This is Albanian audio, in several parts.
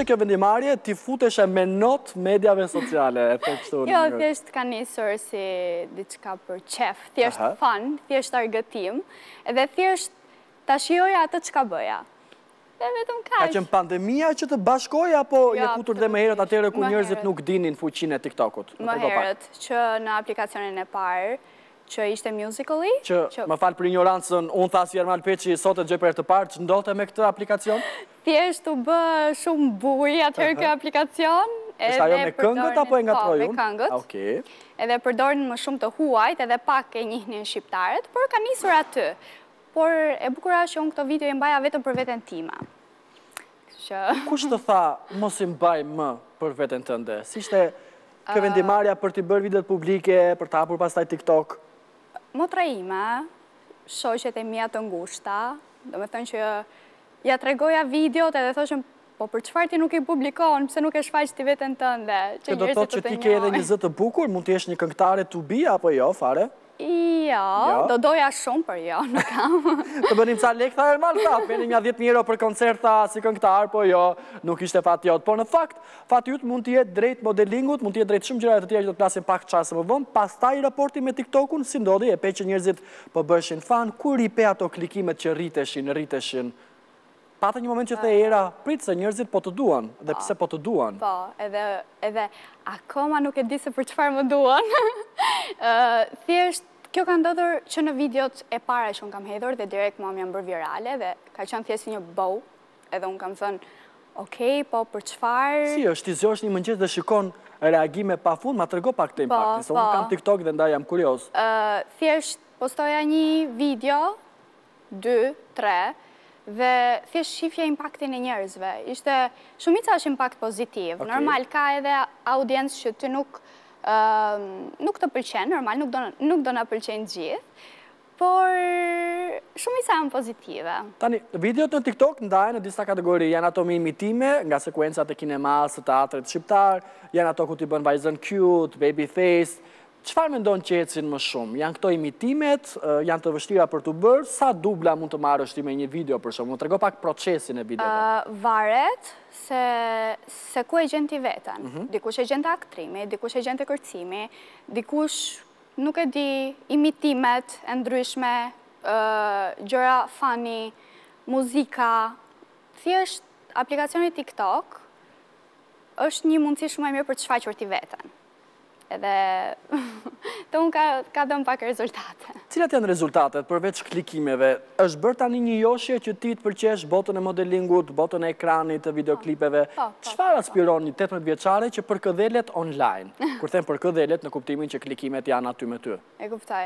ishte kjo vendimmarrje, t'i futeshe me not mediave sociale, e po kështu në Jo, thjesht ka nisur si diçka për qejf, thjesht fun, thjesht argëtim, edhe thjesht ta shijoja atë çka bëja. Dhe vetëm kaq. Ka qenë pandemia që të bashkoi apo jo, je futur dhe më herët atëherë kur njerëzit nuk e dinin fuqinë e TikTokut? Më herët që në aplikacionin e parë që ishte Musical.ly. Që më fal për injorancën, unë thashë si Ermal Peçi sot e gjej për herë të parë ç'ndodhte me këtë aplikacion? Thjesht u bë shumë bujë atëherë ky aplikacion. Është ajo me këngët apo e ngatërroj unë? Po, me këngët. Okej. Edhe e përdornin më shumë të huajt, edhe pak e njihnin shqiptarët, por ka nisur aty. Por e bukura është që unë këto video i mbaja vetëm për veten time. Kush të tha mos i mbaj më për veten tënde? Si ishte kjo vendimmarrja për t'i bërë videot publike, për të hapur pastaj TikTok? Motra ime, shoqet e mia të ngushta, domethënë që ia tregoja videot edhe thoshin Po për çfarë ti nuk i publikon, pse nuk e shfaq ti veten tënde, që njerëzit të të njohin. Kjo do të thotë që ti ke edhe një zë të bukur, mund të jesh një këngëtare to be apo jo, fare? Jo, jo, do doja shumë, por jo, nuk kam. Të bënim ca lek, tha Ermal, tha, bënim nga 10 mijë euro për koncert, tha, si këngëtar, po jo, nuk ishte fati jot. Por në fakt, fati yt mund të jetë drejt modelingut, mund të jetë drejt shumë gjërave të tjera që do të flasim pak çaste më vonë, pastaj raporti me TikTokun, si ndodhi, e pe që njerëzit po bëheshin fan, kur i pe ato klikimet që rriteshin, rriteshin, Pate një moment që the Era, prit se njerëzit po të duan, dhe pse po të duan. Po, edhe akoma nuk e di se për çfarë më duan. Thjesht, kjo ka ndodhur që në videot e para që unë kam hedhur dhe direkt mua më janë bërë virale dhe ka qenë thjesht një wow, edhe unë kam thënë, okej, po për qëfar... Si është, ti zgjohesh një mëngjes dhe shikon reagime pa fund, ma trego pak të impaktin, po, se unë s'kam TikTok dhe ndaj jam kurios. Thjesht, postoja një video, dy, tre, dhe thjesht shifje impaktin e njerëzve. Ishte, shumica është impakt pozitiv. Normal, ka edhe audiencë që ty nuk, nuk të pëlqen, normal, nuk do, nuk do na pëlqejnë gjithë, por shumica janë pozitive. Tani, videot në TikTok ndahen në disa kategori, janë ato me imitime, nga sekuencat e kinemasë, të teatrit shqiptar, janë ato ku ti bën vajzën cute, baby face, Çfarë mendon që ecin më shumë? Janë këto imitimet, janë të vështira për t'u bërë, sa dubla mund të marrësh ti me një video për shembull? Më trego pak procesin e videove. Varet se ku e gjen ti veten. Mhm. Dikush e gjen te aktrimi, dikush e gjen te kërcimi, dikush nuk e di imitimet e ndryshme, gjëra funny, muzika. Thjesht, aplikacioni TikTok është një mundësi shumë e mirë për të shfaqur ti veten. Edhe te unë ka, ka dhënë pak rezultate. Cilat janë rezultatet përveç klikimeve? Është bërë tani një joshje që ti të pëlqesh botën e modelingut, botën e ekranit, të videoklipeve. Po, po, Çfarë po, po. aspiron një 18 vjeçare që përkëdhelet online? Kur them përkëdhelet në kuptimin që klikimet janë aty me ty. E kuptoj.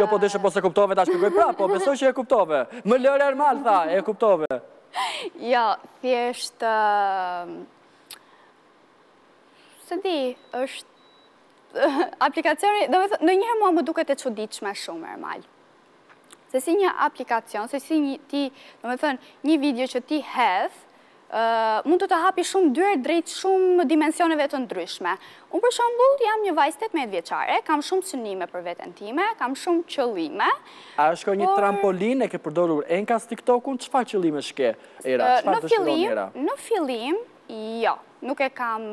Jo, po deshe po s'e kuptove ta shpjegoj prapë, po besoj që e kuptove. Më lër Ermal tha, e kuptove. Jo, thjesht S'e di, është aplikacioni, domethënë, ndonjëherë mua më duket e çuditshme shumë, Ermal. Se si një aplikacion, se si një, ti, domethënë, një video që ti hedh, mund të të hapë shumë dyer drejt shumë dimensioneve të ndryshme. Unë për shembull jam një vajzë 18 vjeçare, kam shumë synime për veten time, kam shumë qëllime. A është kjo një trampolinë e ke përdorur enkas TikTokun? Çfarë qëllimesh ke? Era, çfarë të shkruan Era? Në fillim, Jo, nuk e kam,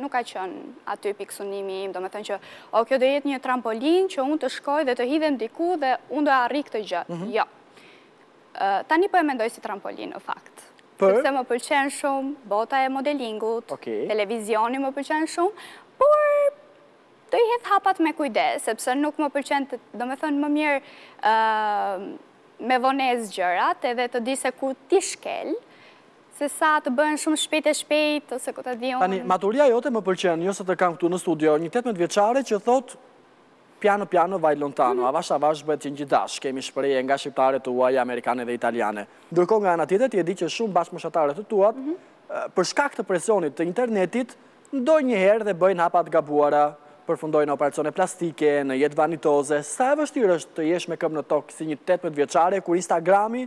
nuk ka qënë aty pikësynimi im, domethënë që, o, kjo do jetë një trampolinë që unë të shkoj dhe të hidhem diku dhe unë do e arrij këtë gjë. Mhm. Jo. Tani po e mendoj si trampolinë, në fakt. Për? Sepse më pëlqen shumë bota e modelingut, televizioni më pëlqen shumë, por do i hedh hapat me kujdes, sepse nuk më pëlqen, domethënë më mirë me vonesë gjërat edhe të di se ku ti shkel, Se sa të bëhen shumë shpejt e shpejt, ose ku ta di unë. Tani, maturia jote më pëlqen, jo se të kam këtu në studio, një tetëmbëdhjetë vjeçare që thotë Piano piano vai lontano, avash avash bëhet qengji dash, kemi shprehje nga shqiptare të huaja amerikane dhe italiane. Ndërkohë nga ana tjetër ti e di që shumë bashkëmoshatare të tuat, për shkak të presionit të internetit, ndonjëherë dhe bëjnë hapa të gabuara, përfundojnë në operacione plastike, në jetë vanitoze, sa e vështirë është të jesh me këmbë në tokë si një tetëmbëdhjetë vjeçare kur Instagrami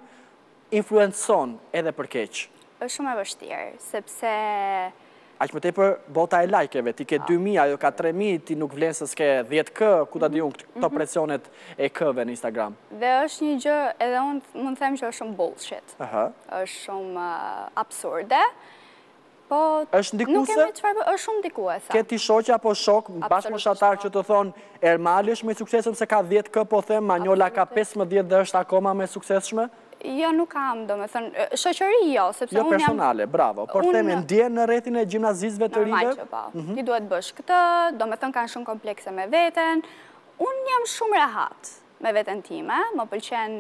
influencon edhe për keq? Është shumë e vështirë, sepse. Aq më tepër bota e lajkeve, ti ke dy mijë, ajo ka tre mijë, ti nuk vlen se s'ke dhjetë K, ku ta di unë këto presionet e K-ve në Instagram. Dhe është një gjë, edhe unë mund të them që është shumë bullshit. Ëhë. Është shumë absurde. Po, nuk kemi çfarë bëjmë, është shumë ndikuese. Ke ti shoqe apo shokë, bashkëmoshatarë që të thonë, Ermali është më i suksesshëm se ka 10 K, po them, Manjola ka 15 dhe është akoma më e suksesshme? Jo, nuk kam, domethënë, shoqëri jo, sepse jo, unë jam... Jo, personale, bravo, por them, e ndien në rrethin e gjimnazistëve, të rinjve? Normal që po, mhm. ti duhet bësh këtë, domethënë, kanë shumë komplekse me veten, unë jam shumë rehat, me veten time, më pëlqen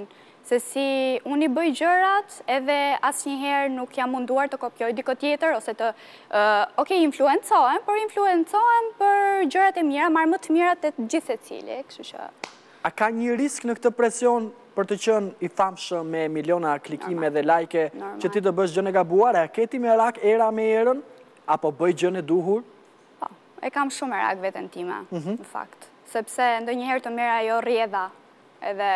se si unë i bëj gjërat, edhe asnjëherë nuk jam munduar të kopjoj dikë tjetër, ose të, ok, influencohem, por influencohem për gjërat e mira, marr më të mirat te gjithsecili, kështu që. A ka një risk në këtë presion për të qenë i famshëm me miliona klikime dhe like, që ti të bësh gjënë e gabuar, a e ke ti merak Era me Erën, a po bëj gjënë e duhur, Po, e kam shumë merak veten time, mhm. në fakt. Sepse ndonjëherë të merr ajo rrjedha, edhe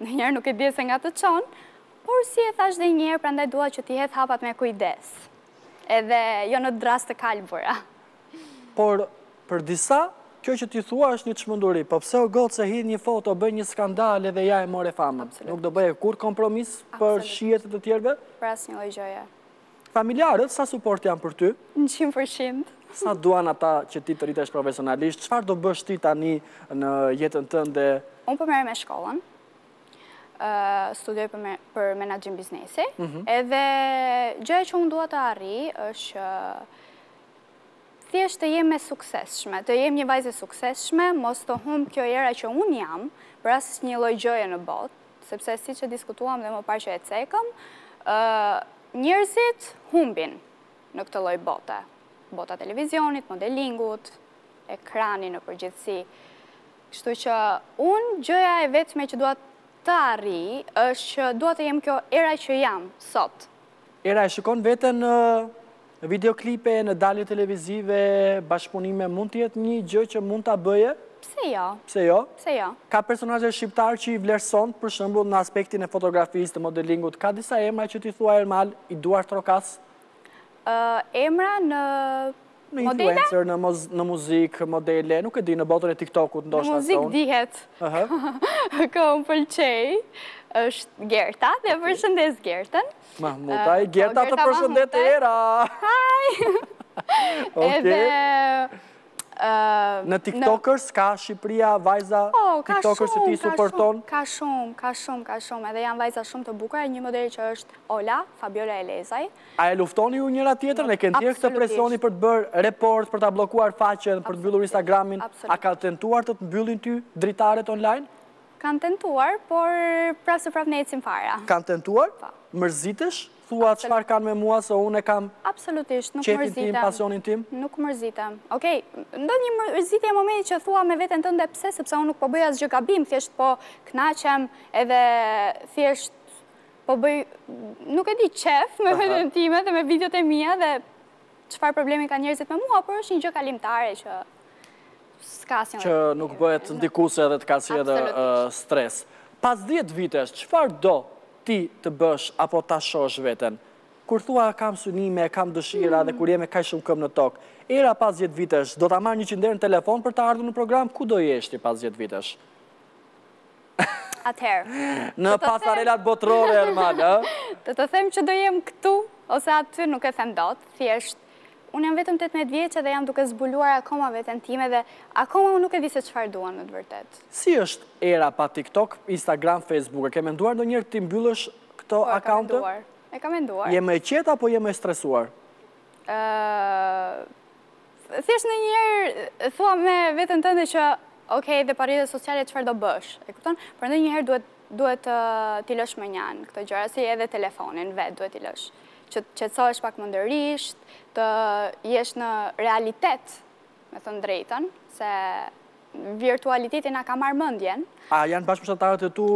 ndonjëherë nuk e di se nga të çon, por si e thashë dhe njëherë, prandaj dua që t'i hedh hapat me kujdes. Edhe jo në dërrasa të kalbura. Por për disa kjo që ti thua është një çmenduri, po pse o goce, hidh një foto, bëj një skandal edhe ja e more famën. Nuk do bëje kurrë kompromis për shijet e të tjerëve? Për asnjë lloj gjëje. Familjarët, sa support janë për ty? Njëqind për qind. Sa duan ata që ti të rritesh profesionalisht? Çfarë do bësh ti tani në jetën tënde? Unë po merrem me shkollën, studioj për menaxhim biznesi, mhm. edhe gjëja që unë dua të arrij është thjesht të jem e suksesshme, të jem një vajzë e suksesshme, mos të humbë kjo Era që unë jam, për asnjë lloj gjëje në botë, sepse siç e diskutuam dhe më parë që e cekëm, njerëzit humbin në këtë lloj bote. Bota e televizionit, modelingut, ekrani në përgjithësi. Kështu që unë gjëja e vetme që dua të arrij, është që dua të jem kjo Era që jam sot. Era e shikon veten në videoklipe, në dalje televizive, bashkëpunime, mund të jetë një gjë që mund ta bëje? Pse jo? Pse jo? Pse jo? Ka personazhe shqiptarë që i vlerëson për shembull në aspektin e fotografisë, të modelingut, ka disa emra që ti thua Ermal i duartrokas? Emra në Në influencer, në muzikë, modele, nuk e di, në botën e TikTokut, ndoshta ashtë tonë. Në muzikë dihet, kë unë pëlqej, është Gerta, dhe e përshëndes Gertën. Mahmutaj, po, Gerta të përshëndet Era! Haj! Edhe... Në TikTokers, ka Shqipria, vajza, po, TikTokers që ti supporton? Ka shumë, ka shumë, ka shumë, edhe janë vajza shumë të bukura, një model që është Ola, Fabiola Elezaj, A e luftoni ju njëra-tjetrën, e ke ndjerë këtë presionin për të bërë report, për ta bllokuar faqen, për të mbyllur Instagramin, a kanë tentuar të të mbyllin ty dritaret online? Kanë tentuar, por prapë se prapë ne ecim para. Kanë tentuar? Po. Mërzitesh? Thua çfarë kanë me mua se unë e kam qejfin tim, pasionin tim? Nuk mërzitem. Okej, ndonjë mërzitje e momentit që thua me veten tënde pse, sepse unë nuk po bëj asgjë gabim, thjesht po kënaqem edhe thjesht po bëj, nuk e di qejf me veten time dhe me videot e mia dhe çfarë problemi kanë njerëzit me mua, por është një gjë kalimtare që s'ka si në Që nuk bëhet ndikuese edhe të ka sjellë stres. Pas 10 vitesh, çfarë do ti të bësh apo ta shohësh veten? Kur thua kam synime, kam dëshira dhe kur je me kaq shumë këmbë në tokë, Era pas 10 vitesh, do ta marr njëqind herë në telefon për të ardhë në program, ku do jesh ti pas 10 vitesh? Atëherë. Në pasarelat botërore, Ermal, ë? Të të them që do jem këtu, ose aty nuk e them dot, thjesht, unë jam vetëm 18 vjeçe dhe jam duke zbuluar akoma veten time dhe akoma unë nuk e di se çfarë dua në të vërtetë. Si është Era pa TikTok, Instagram, Facebook, e ke menduar ndonjëherë t'i mbyllësh këto akaunte? Po, e kam menduar, e kam menduar. Je më e qetë apo je më e stresuar? Ëëë... Thjesht ndonjëherë thua me veten tënde që ok, dhe pa rrjetet sociale çfarë do bësh, e kupton? Por ndonjëherë duhet, duhet t'i lësh mënjanë këto gjëra, si edhe telefonin vetë duhet t'i lësh, që të qetësohesh pak mendërisht, të jesh në realitet, me thënë të drejtën, se virtualiteti na ka marrë mendjen. A janë bashkëmoshatarët e tu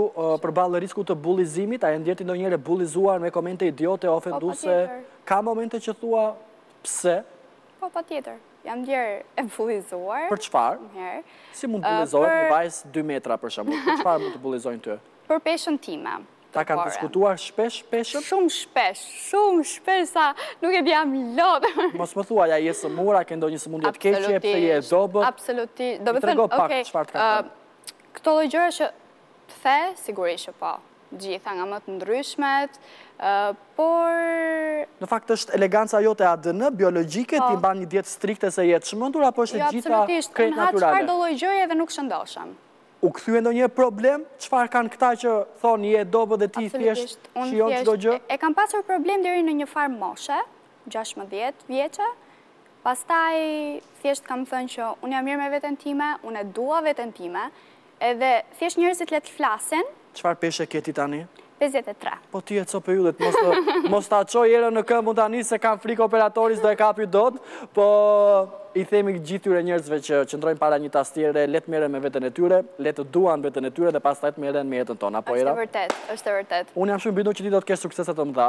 përballë riskut të bullizimit, a je ndier ti ndonjëherë e bullizuar me komente idiote, ofenduese, ka momente që thua, Pse? Po, patjetër. Jam ndier e bullizuar. Për çfarë? Si mund të bullizohet një vajzë 2 metra për shembull? Për çfarë mund të të bullizojnë ty? Për peshën time. Ta kanë diskutuar shpesh peshën? Shumë shpesh, shumë shpesh sa nuk e di jam lodhur. Mos më thuaj, a je e sëmurë, ke ndonjë sëmundje të keqe, pse je e dobët? Absolutisht. Do me thënë, oke, këto dhe gjëra që Pse, sigurisht që po. Të gjitha nga më të ndryshmet, por. Në fakt është eleganca jote ADN biologjike, ti mban një dietë strikte se je e çmendur apo është e gjitha krejt natyrale? Jo, absolutisht, unë ha çfarëdo lloj gjëje dhe nuk shëndoshem. U kthye ndonjëherë problem? Çfarë kanë këta që thonë je e dobët dhe ti thjesht shijon çdo gjë? E kam pasur problem deri në një farë moshe, 16 vjeçe, pastaj thjesht kam thënë që unë jam mirë me veten time, unë e dua veten time, Edhe thjesht njerëzit le të flasin. Çfarë peshe ke ti tani? Pesëdhjetë e tre. Po ti je si perri, yll, mos ta çoj Erën në këmbë unë tani se kam frikë operatori s'do e kapë dot, po i themi gjithë tyre njerëzve që qëndrojnë para një tastiere, le të merren me veten e tyre, le të duan veten e tyre dhe pastaj të merren me jetën tonë, apo Era? Është e vërtetë, është e vërtetë. Unë jam shumë i bindur që ti do të kesh suksese të mëdha.